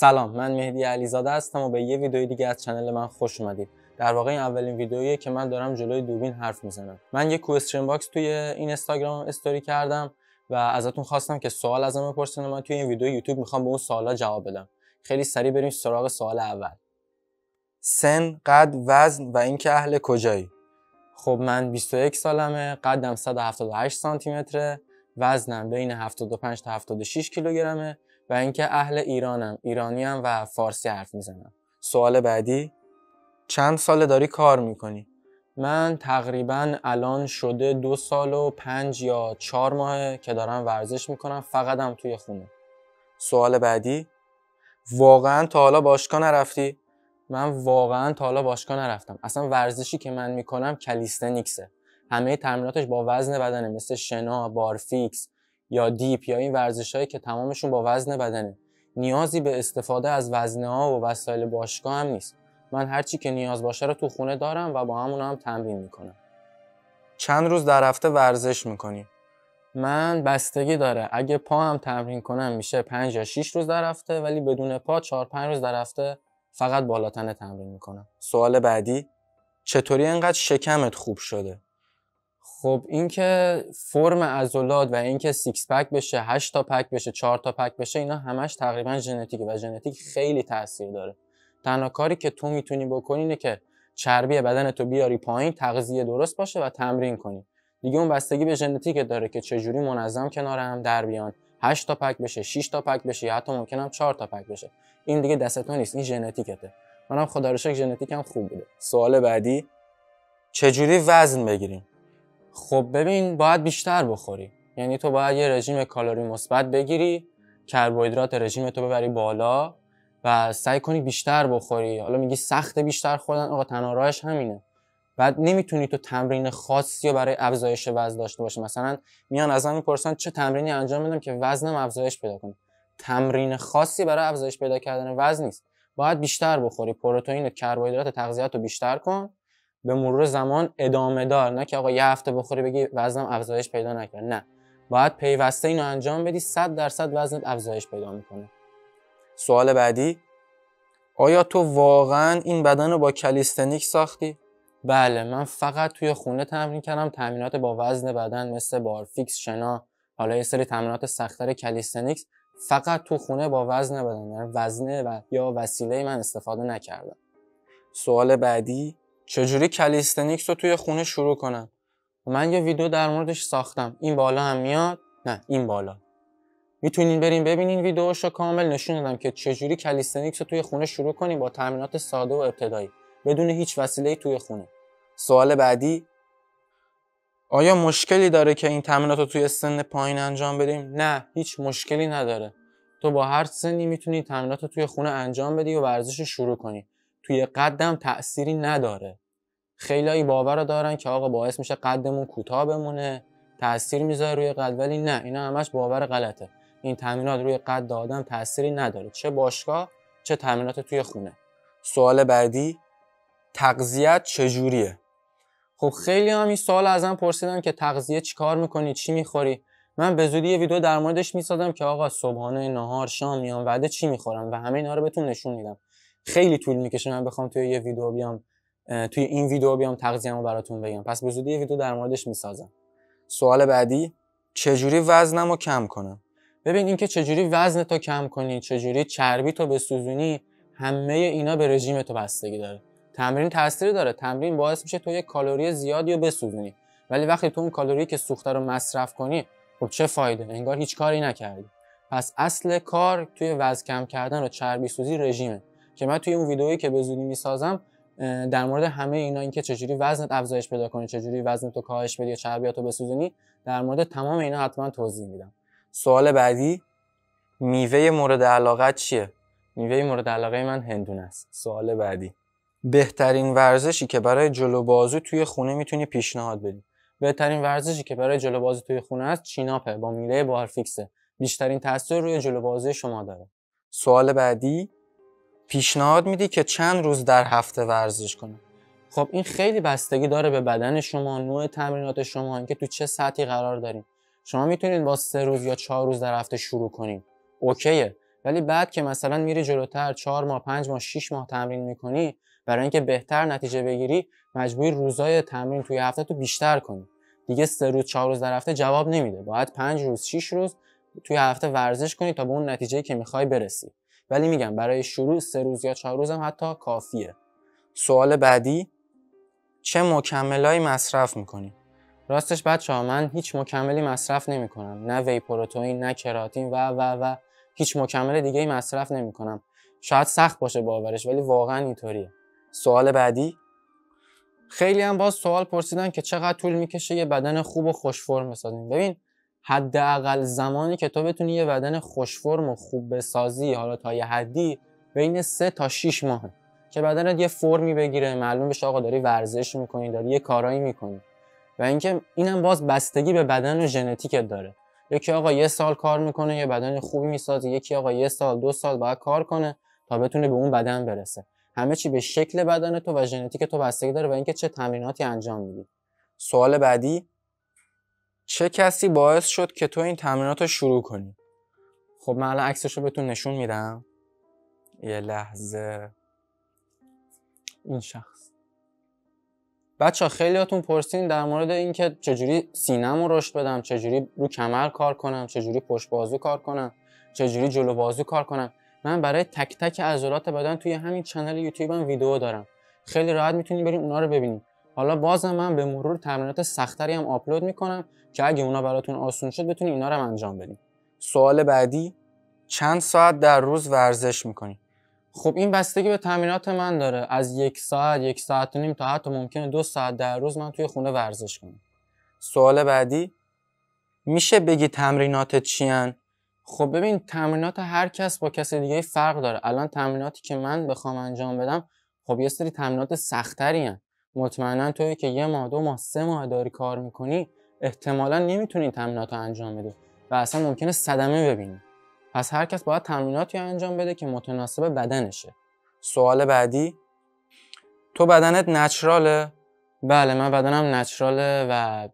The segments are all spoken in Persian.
سلام من مهدی علیزاده هستم و به یه ویدیو دیگه از channel من خوش اومدید. در واقع این اولین ویدیوییه که من دارم جلوی دوربین حرف می‌زنم. من یه question box توی این اینستاگرام استوری کردم و ازتون خواستم که سوال ازم بپرسین من توی این ویدیو یوتیوب می‌خوام به اون سوالا جواب بدم. خیلی سریع بریم سراغ سوال اول. سن قد وزن و اینکه اهل کجایی؟ خب من 21 سالمه قدم 178 سانتی متره وزنم بین 75 تا 76 کیلوگرمه. و اینکه اهل ایرانم ایرانیم و فارسی حرف می‌زنم. سوال بعدی چند سال داری کار می‌کنی؟ من تقریبا الان شده دو سال و پنج یا چهار ماه که دارم ورزش می‌کنم فقط هم توی خونه. سوال بعدی واقعا تا حالا باشگاه نرفتی؟ من واقعا تا حالا باشگاه نرفتم. اصلا ورزشی که من می‌کنم کلیستنیکسه همه تمریناتش با وزن بدنه مثل شنا بارفیکس یا دیپ یا این ورزش هایی که تمامشون با وزن بدنه. نیازی به استفاده از وزنه ها و وسایل باشگاه هم نیست. من هرچی که نیاز باشه رو تو خونه دارم و با همون هم تمرین می‌کنم. چند روز در هفته ورزش می‌کنی؟ من بستگی داره. اگه پا هم تمرین کنم میشه 5 یا 6 روز در هفته ولی بدون پا 4 5 روز در هفته فقط بالاتنه تمرین می‌کنم. سوال بعدی. چطوری انقدر شکمت خوب شده؟ خب اینکه فرم عضلات و اینکه six pack بشه 8 تا pack بشه 4 تا pack بشه اینا همش تقریبا ژنتیکه و ژنتیک خیلی تاثیر داره. تنها کاری که تو می‌تونی بکنی اینه که چربی بدن تو بیاری پایین تغذیه درست باشه و تمرین کنی. دیگه اون بستگی به ژنتیک داره که چجوری منظم کنار هم در بیان. 8 تا pack بشه 6 تا pack بشه یا حتی ممکنم 4 تا pack بشه. این دیگه دست تو نیست این ژنتیکته. منم خدا رو شکر ژنتیکم خوب بوده. سوال بعدی چجوری وزن بگیریم؟ خب ببین باید بیشتر بخوری. یعنی تو باید یه رژیم کالری مثبت بگیری کربوهیدرات رژیم تو ببری بالا و سعی کنی بیشتر بخوری. حالا میگی سخت بیشتر خوردن آقا تنها همینه. بعد نمی‌تونی تو تمرین خاصی رو برای افزایش وزن داشته باشی. مثلا میان ازم می‌پرسن چه تمرینی انجام بدم که وزنم افزایش پیدا کنه. تمرین خاصی برای افزایش پیدا کردن وزن نیست. باید بیشتر بخوری. پروتئین و کربوهیدرات تغذیه‌ات رو بیشتر کن. به مرور زمان ادامه دار نه که آقا یه هفته بخوری بگی وزنم افزایش پیدا نکرد نه. باید پیوسته اینو انجام بدی 100 درصد وزنت افزایش پیدا می‌کنه. سوال بعدی. آیا تو واقعا این بدن رو با کلیستنیک ساختی؟ بله من فقط توی خونه تمرین کردم تمرینات با وزن بدن مثل بارفیکس شنا حالا یه سری تمرینات سختتر calisthenics فقط تو خونه با وزن بدن یعنی وزنه و یا وسیله من استفاده نکردم. سوال بعدی. چجوری calisthenics رو توی خونه شروع کنم؟ من یه ویدیو در موردش ساختم. این بالا هم میاد؟ نه این بالا. می‌تونین بریم ببینین ویدیوش رو کامل نشون دادم که چجوری calisthenics رو توی خونه شروع کنیم با تمرینات ساده و ابتدایی. بدون هیچ وسیله توی خونه. سوال بعدی. آیا مشکلی داره که این تمرینات رو توی سن پایین انجام بدیم؟ نه هیچ مشکلی نداره. تو با هر سنی می‌تونی تمرینات رو توی خونه انجام بدی و ورزش رو شروع کنی. توی قدم تأثیری نداره. خیلی باور دارن که آقا باعث میشه قدمون کوتاه بمونه تاثیر می‌ذاره روی قد ولی نه اینا همش باور غلطه. این تمرینات روی قد آدم تأثیری نداره. چه باشگاه چه تمرینات توی خونه. سوال بعدی تغذیت چجوریه؟ خب خیلی هم این سوال ازم پرسیدن که تغذیه چیکار می‌کنی چی می‌خوری. من به زودی یه ویدیو در موردش می‌سازم که آقا صبحانه نهار شام میام وعده چی می‌خورم و همه اینا رو بهتون نشون میدم. خیلی طول می‌کشه من بخوام توی یه ویدیو بیام توی این ویدیو بیام تغذیه‌مو براتون بگم. پس به زودی یه ویدیو در موردش می‌سازم. سوال بعدی چجوری وزنمو کم کنم؟ ببین اینکه چجوری وزن تو کم کنی چجوری چربی تو بسوزونی همه اینا به رژیم تو بستگی داره. تمرین تاثیر داره. تمرین باعث میشه تو یه کالری زیادی رو بسوزونی. ولی وقتی تو اون کالری که سوخته رو مصرف کنی خب چه فایده؟ انگار هیچ کاری نکردی. پس اصل کار توی وزن کم کردن و چربی سوزی رژیمه. که من توی اون ویدئویی که به زودی می‌سازم در مورد همه اینا اینکه چجوری وزنت افزایش پیدا کنی چجوری وزنت رو کاهش بدی یا چربیاتو بسوزونی در مورد تمام اینا حتما توضیح میدم. سوال بعدی میوه مورد علاقت چیه؟ میوه مورد علاقه من هندون است. سوال بعدی بهترین ورزشی که برای جلو بازو توی خونه می‌تونی پیشنهاد بدی؟ بهترین ورزشی که برای جلو بازو توی خونه است چیناپه با میله بارفیکسه بیشترین تاثیر روی جلو بازوی شما داره. سوال بعدی پیشنهاد میدی که چند روز در هفته ورزش کنه. خب این خیلی بستگی داره به بدن شما نوع تمرینات شما اینکه تو چه سطحی قرار داریم. شما می‌تونید با سه روز یا چهار روز در هفته شروع کنید اوکیه. ولی بعد که مثلا میری جلوتر 4 ماه 5 ماه 6 ماه تمرین می‌کنی برای اینکه بهتر نتیجه بگیری مجبوری روزای تمرین توی هفته تو بیشتر کنی. دیگه سه روز چهار روز در هفته جواب نمیده. باید پنج روز 6 روز توی هفته ورزش کنی تا به اون نتیجه که می‌خوای برسی. ولی میگم برای شروع سه روز یا چهار روز هم حتی کافیه. سوال بعدی چه مکملایی مصرف می‌کنی؟ راستش بچه ها من هیچ مکملی مصرف نمی کنم نه وی پروتئین نه کراتین و و و. هیچ مکمل دیگه ای مصرف نمی کنم شاید سخت باشه باورش ولی واقعا اینطوریه. سوال بعدی خیلی هم باز سوال پرسیدن که چقدر طول می‌کشه یه بدن خوب و خوش فرم بسازیم. ببین حداقل زمانی که تو بتونی یه بدن خوش فرم و خوب بسازی حالا تا یه حدی بین 3 تا 6 ماه. که بدنت یه فرمی بگیره معلوم بشه آقا داری ورزش می‌کنی داری یه کارایی می‌کنی. و اینکه اینم باز بستگی به بدن و ژنتیکت داره. یکی آقا یه سال کار می‌کنه یه بدن خوبی می‌سازه یکی آقا یه سال دو سال باید کار کنه تا بتونه به اون بدن برسه. همه چی به شکل بدن تو و ژنتیک تو بستگی داره و اینکه چه تمریناتی انجام میدی. سوال بعدی چه کسی باعث شد که تو این تمرینات رو شروع کنی؟ خب من الان عکسش رو بهتون نشون میدم. یه لحظه. این شخص. بچه خیلی هاتون پرسین در مورد اینکه چجوری سینم رو رشد بدم چجوری رو کمر کار کنم چجوری پشت بازو کار کنم چجوری جلو بازو کار کنم. من برای تک تک عضلات بدن توی همین چنل یوتیوبم ویدیو دارم. خیلی راحت می‌تونید برین اونا رو ببینید حالا بازم من به مرور تمرینات سختری هم آپلود می‌کنم که اگه اونا براتون آسون شد بتونید اینا رو هم انجام بدین. سوال بعدی چند ساعت در روز ورزش می‌کنی؟ خب این بستگی به تمرینات من داره. از یک ساعت یک ساعت و نیم تا حتی ممکنه دو ساعت در روز من توی خونه ورزش کنم. سوال بعدی میشه بگی تمرینات چیان خب ببین تمرینات هر کس با کس دیگه فرق داره. الان تمریناتی که من بخوام انجام بدم خب یه سری تمرینات سختری. مطمئنا توی که یه ماه دو ماه سه ماه داری کار می‌کنی احتمالا نمی‌تونی تمرینات رو انجام بدی و اصلا ممکنه صدمه ببینی. پس هر کس باید تمریناتی انجام بده که متناسب بدنشه. سوال بعدی؟ تو بدنت نچراله؟ بله من بدنم نچراله و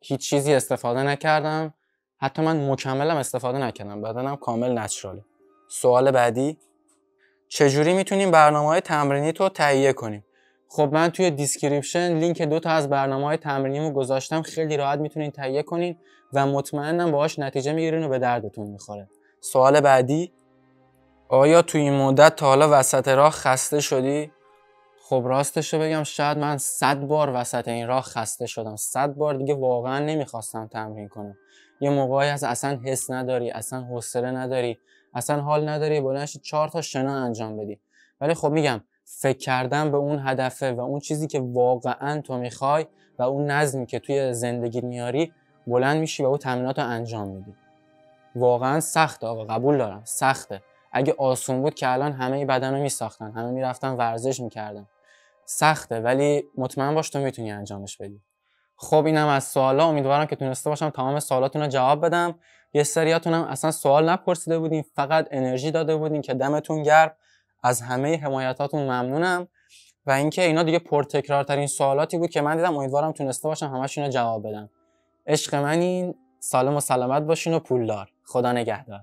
هیچ چیزی استفاده نکردم. حتی من مکملم استفاده نکردم. بدنم کامل نچراله. سوال بعدی؟ چجوری می‌تونیم برنامه های تمرینی تو تهیه کنیم؟ خب من توی description لینک دو تا از برنامه های تمرینیمو گذاشتم. خیلی راحت می‌تونین تهیه کنین و مطمئنم باهاش نتیجه می‌گیرین و به دردتون می‌خوره. سوال بعدی. آیا توی این مدت تا حالا وسط راه خسته شدی؟ خب راستش رو بگم شاید من صد بار وسط این راه خسته شدم. صد بار دیگه واقعا نمی‌خواستم تمرین کنم. یه موقعی هست اصلا حس نداری اصلا حوصله نداری اصلا حال نداری بلنش چهار تا شنا انجام بدی. ولی خب میگم فکر کردن به اون هدفه و اون چیزی که واقعا تو می‌خوای و اون نظمی که توی زندگی میاری بلند میشی و اون تمرینات رو انجام میدی. واقعا سخته آقا قبول دارم سخته. اگه آسون بود که الان همه بدن رو میساختن همه می‌رفتن ورزش می‌کردن. سخته ولی مطمئن باش تو می‌تونی انجامش بدی. خب اینم از سوالا. امیدوارم که تونسته باشم تمام سوالاتون رو جواب بدم. یه سریاتون هم اصلا سوال نپرسیده بودین فقط انرژی داده بودین که دمتون گرم. از همه حمایتاتون ممنونم. و اینکه اینا دیگه پرتکرارترین سوالاتی بود که من دیدم امیدوارم تونسته باشم همشون رو جواب بدم. عشق من این سالم و سلامت باشین و پولدار. خدا نگهدار.